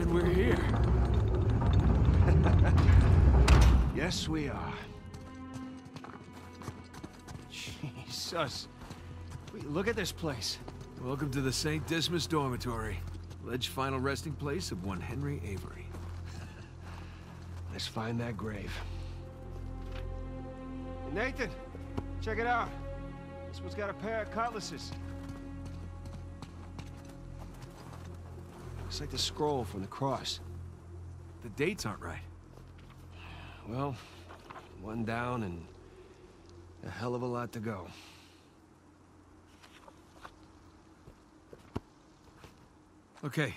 And we're here. yes, we are. Jesus. Wait, look at this place. Welcome to the St. Dismas Dormitory. Alleged final resting place of one Henry Avery. Let's find that grave. Nathan, check it out. This one's got a pair of cutlasses. Looks like the scroll from the cross. The dates aren't right. Well, one down and a hell of a lot to go. Okay.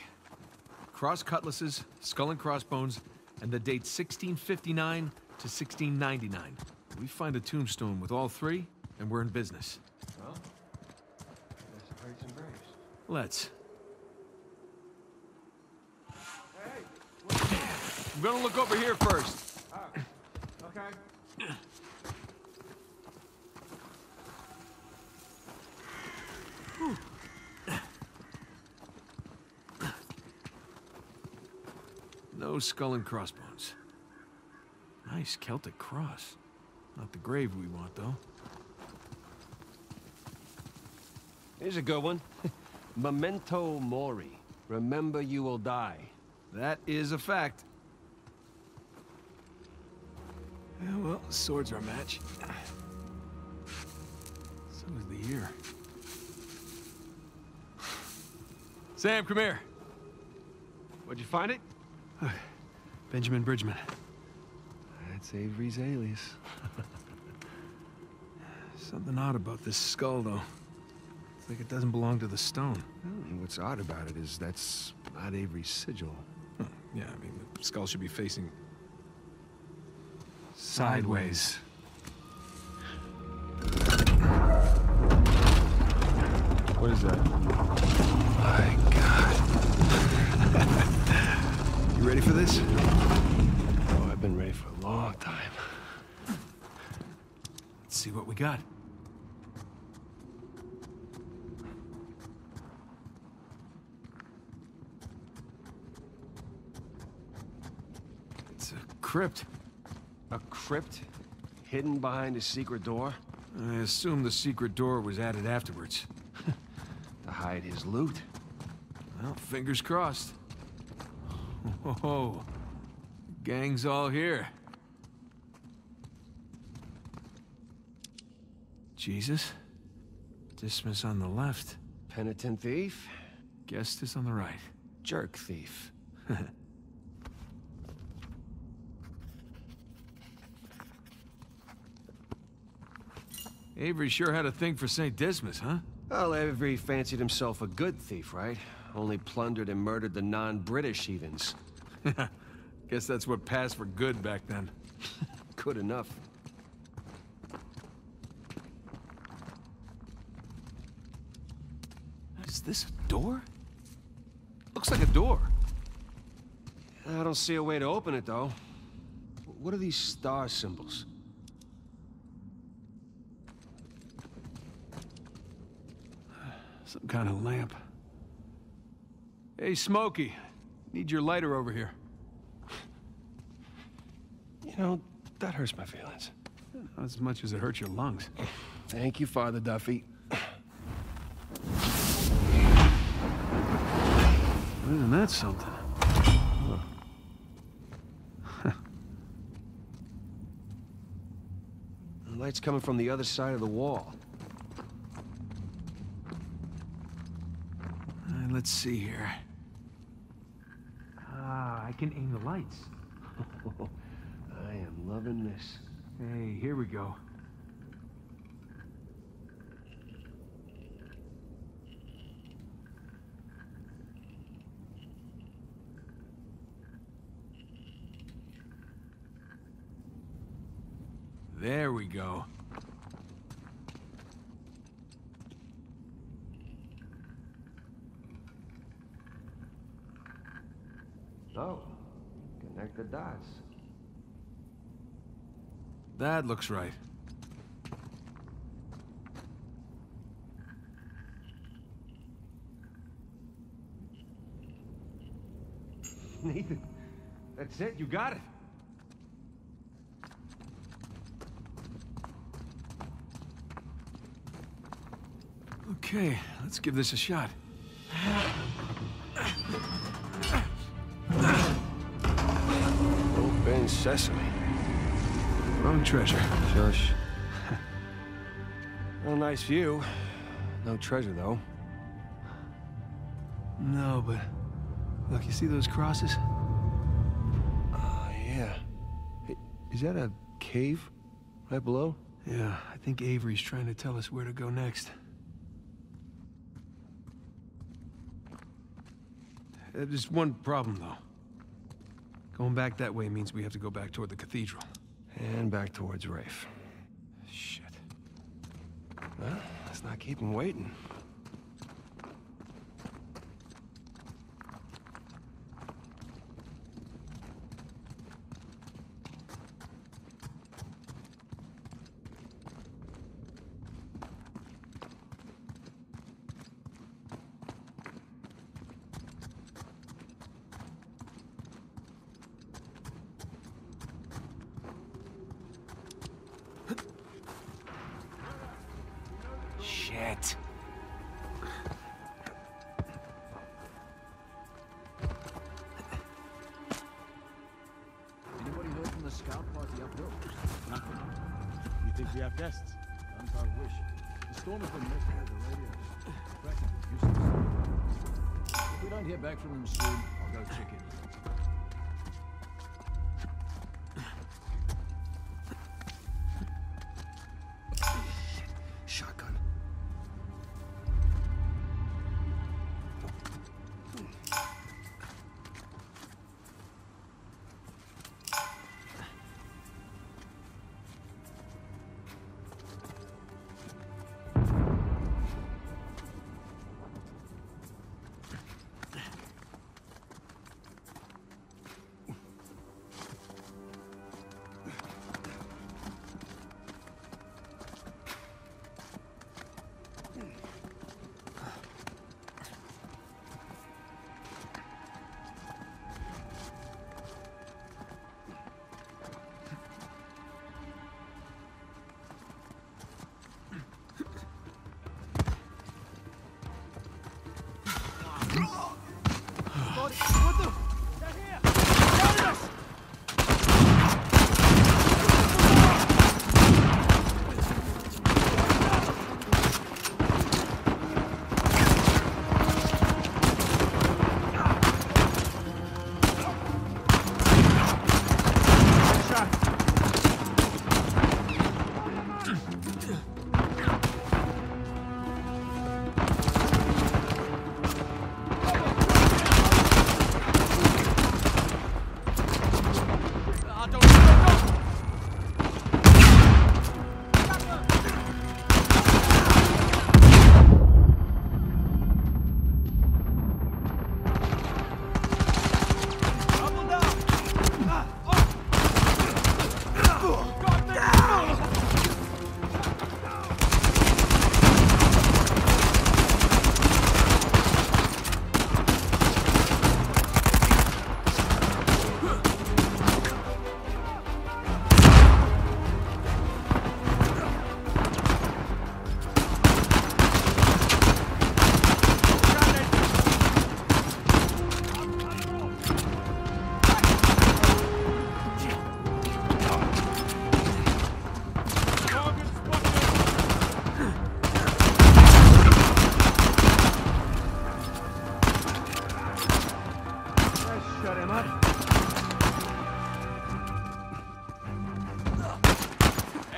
Cross cutlasses, skull and crossbones, and the date 1659 to 1699. We find a tombstone with all three, and we're in business. Well, let's break some graves. Let's. Hey! I'm gonna look over here first. Oh, okay. No skull and crossbones. Nice Celtic cross. Not the grave we want, though. Here's a good one. Memento mori. Remember you will die. That is a fact. Yeah, well, swords are a match. So is the year. Sam, come here. Where'd you find it? Benjamin Bridgeman. That's Avery's alias. Something odd about this skull, though. It's like it doesn't belong to the stone. Hmm, what's odd about it is that's not Avery's sigil. Huh, Yeah, I mean, the skull should be facing... sideways. What is that? My God. you ready for this? Oh, I've been ready for a long time. Let's see what we got. It's a crypt. Crypt hidden behind a secret door I assume the secret door was added afterwards. to hide his loot. Well, fingers crossed. Whoa, gang's all here. Jesus, Dismas on the left, Penitent thief, Gestas on the right. jerk thief. Avery sure had a thing for St. Dismas, huh? Well, Avery fancied himself a good thief, right? Only plundered and murdered the non-British heathens. Guess that's what passed for good back then. Good enough. Is this a door? Looks like a door. I don't see a way to open it, though. What are these star symbols? Some kind of lamp. Hey, Smokey. Need your lighter over here. You know, that hurts my feelings. Not as much as it hurts your lungs. Thank you, Father Duffy. Isn't that something? The light's coming from the other side of the wall. Uh, let's see here. Ah, I can aim the lights. I am loving this. Hey, here we go. There we go. Oh, connect the dots. That looks right. Nathan, that's it. You got it. Okay, let's give this a shot. Open sesame. Wrong treasure. Shush. well, nice view. No treasure, though. No, but... Look, you see those crosses? Oh, yeah. Hey, is that a cave right below? Yeah, I think Avery's trying to tell us where to go next. Uh, There's one problem, though. Going back that way means we have to go back toward the cathedral. And back towards Rafe. Shit. Well, let's not keep him waiting. Shit. Anybody heard from the scout party uphill? Nothing. You think we have guests? Guns our wish. The storm has been messing with the radio. Practically useless. If we don't hear back from them soon, I'll go check in.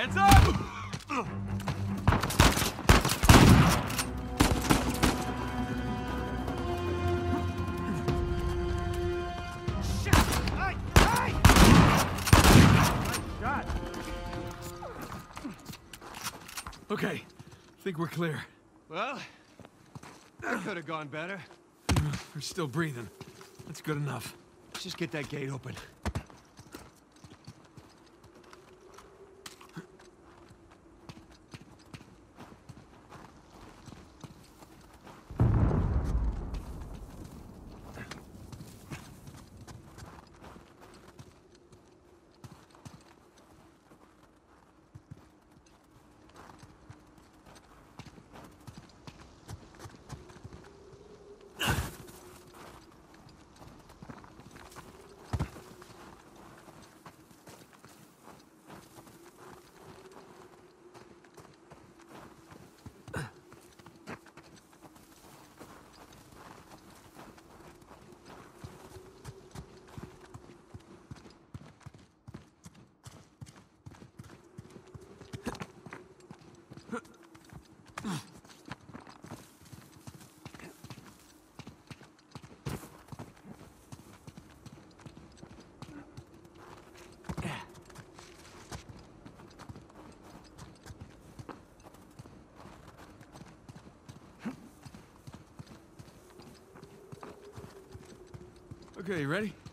Heads up! Okay, I think we're clear. Well, that could have gone better. We're still breathing. That's good enough. Let's just get that gate open. Okay, you ready?